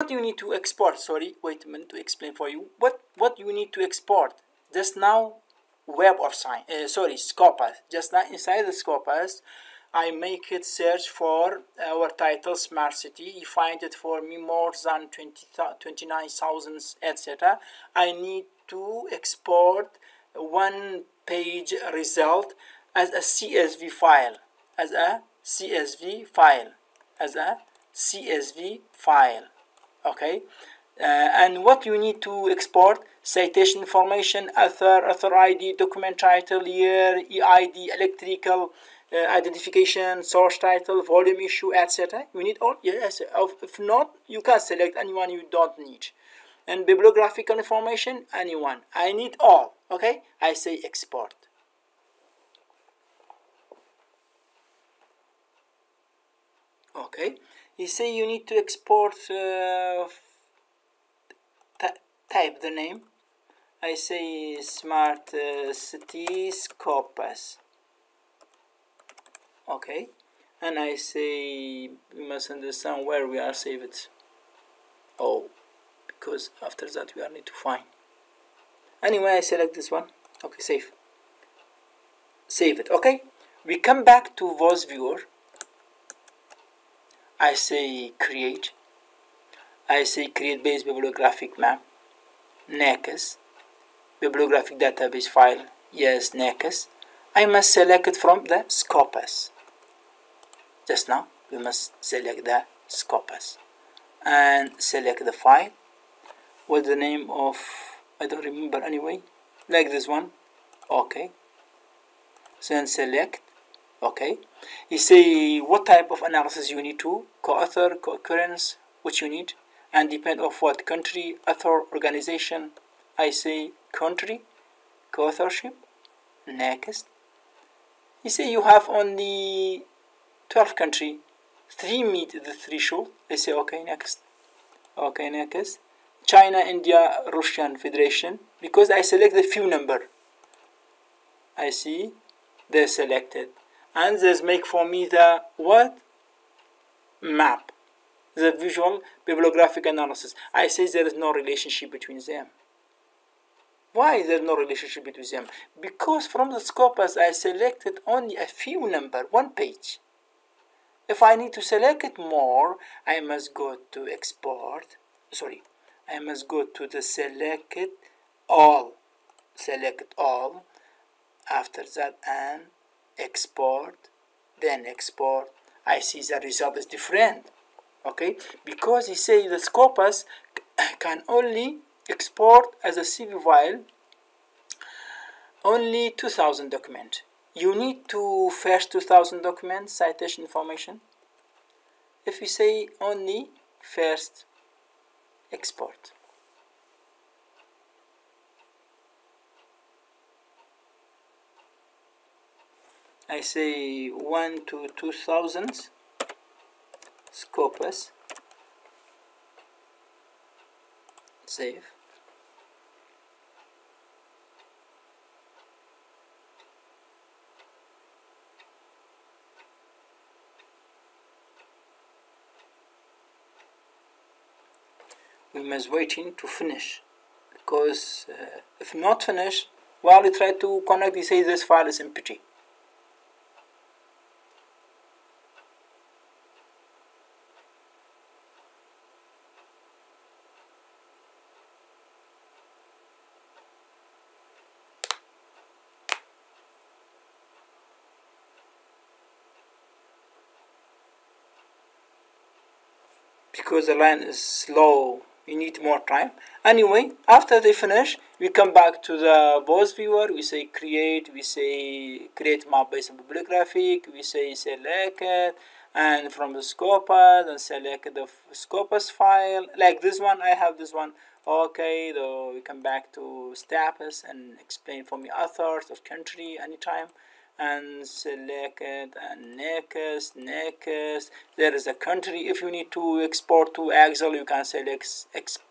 what you need to export sorry wait a minute to explain for you. What what you need to export just now web of sign uh, sorry scopus just now inside the scopus I make it search for our title smart city. You find it for me more than 20, 29,000 etc I need to export one page result as a CSV file as a CSV file as a CSV file okay? Uh, and what you need to export citation information author author id document title year eid electrical uh, identification source title volume issue etc you need all? Yes. If not you can select anyone you don't need. And bibliographical information anyone. I need all. Okay? I say export. Okay you say you need to export uh, type the name. I say smart uh, scopus okay. And I say we must understand where we are save it oh because after that we are need to find. Anyway I select this one. Okay save save it okay. We come back to VOSviewer I say create. I say create base bibliographic map. Next bibliographic database file. Yes next I must select it from the scopus. Just now we must select the scopus. And select the file. With the name of I don't remember anyway. Like this one. Okay. Then select okay. You say what type of analysis you need to co-author co-occurrence which you need and depend of what country author organization I say country co-authorship next. You say you have only 12 country 3 meet the threshold I say okay next. Okay next. China India Russian Federation because I select the few number. I see they're selected and this make for me the what? Map. The visual bibliographic analysis. I say there is no relationship between them. Why there's no relationship between them? Because from the scopus I selected only a few number one page. If I need to select it more I must go to export. Sorry I must go to the select all. Select all. After that and export then export. I see the result is different okay? Because he say the scopus can only export as a CV file only 2000 document. You need to first 2000 documents citation information. If you say only first export I say 1 to 2000 scopus. Save. We must waiting to finish because uh, if not finish while you try to connect you say this file is empty because the line is slow you need more time. Anyway after they finish we come back to the VOSviewer. We say create we say create map based bibliographic we say select it and from the scopus and select the scopus file. Like this one I have this one. Okay though we come back to status and explain for me authors or country anytime and select and next next. There is a country if you need to export to excel you can select export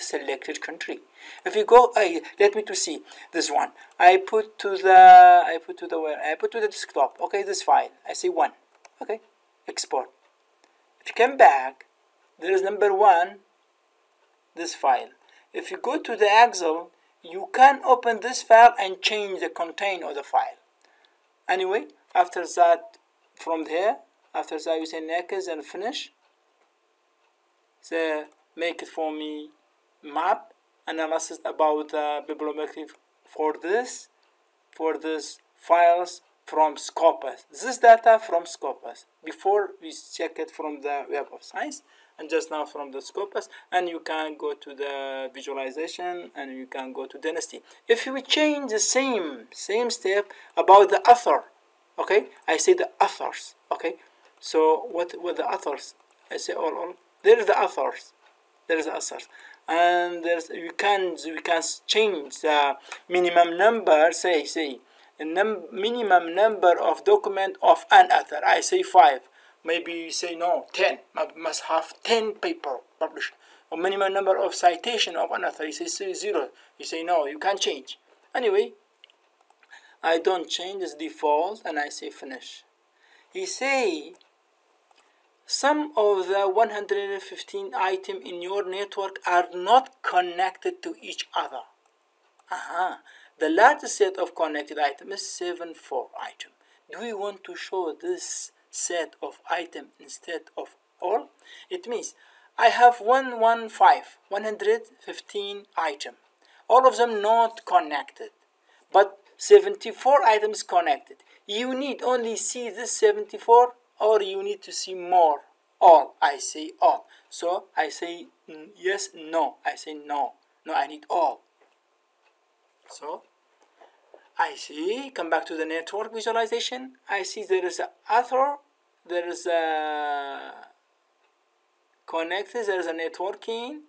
selected country. If you go I let me to see this one. I put to the I put to the where I put to the desktop. Okay this file I say one. Okay export. If you come back there is number one this file. If you go to the Excel you can open this file and change the content of the file anyway after that from here after that you say next and finish so make it for me map analysis about the for this for this files from Scopus. This data from Scopus. Before we check it from the Web of Science and just now from the Scopus and you can go to the visualization and you can go to density. If we change the same same step about the author, okay, I say the authors, okay. So what what the authors? I say all all. There is the authors. There is the authors and there's you can we can change the minimum number say say a num minimum number of document of an author i say five maybe you say no 10 must have 10 paper published or minimum number of citation of an author you say zero you say no you can't change anyway i don't change this default and i say finish he say some of the 115 items in your network are not connected to each other. Uh-huh. The largest set of connected items is 74 items. Do we want to show this set of item instead of all? It means I have 115, 115 items. All of them not connected, but 74 items connected. You need only see this 74 or you need to see more all I say all so I say yes no I say no no I need all so I see come back to the network visualization I see there is a author there is a connected there is a networking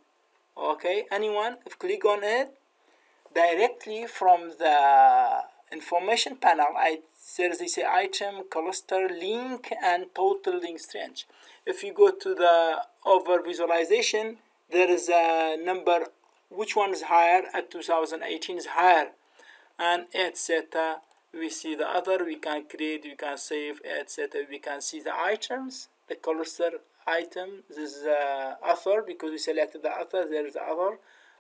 okay? Anyone if click on it directly from the information panel I there's this item cluster link and total link strength if you go to the over visualization there is a number which one is higher? At 2018 is higher. And etc we see the other we can create we can save etc we can see the items the cluster item this is uh, author because we selected the author there is the other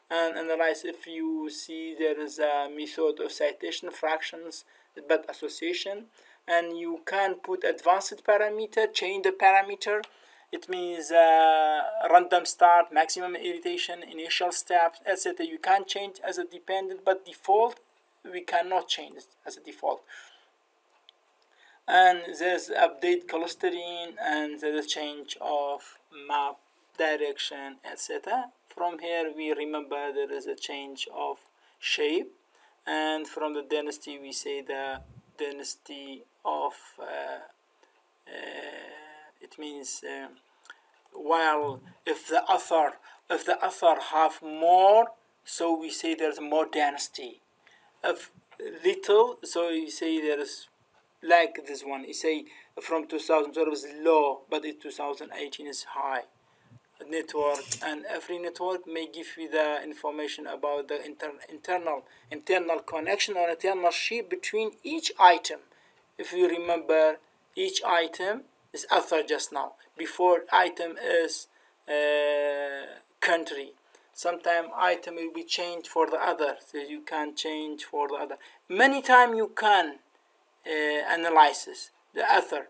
and analyze if you see there is a method of citation fractions but association. And you can put advanced parameter change the parameter. It means uh, random start maximum iteration initial steps etc you can change as a dependent but default we cannot change it as a default. And there's update clustering and there's a change of map direction etc from here we remember there is a change of shape and from the density we say the density of uh, uh, it means uh, while if the author if the author have more so we say there's more density if little so you say there's like this one you say from 2012 is low but in 2018 is high. Network and every network may give you the information about the inter internal internal connection or internal shape between each item. If you remember each item is author just now. Before item is uh, country sometime item will be changed for the other. So you can change for the other. Many time you can uh, analyze the author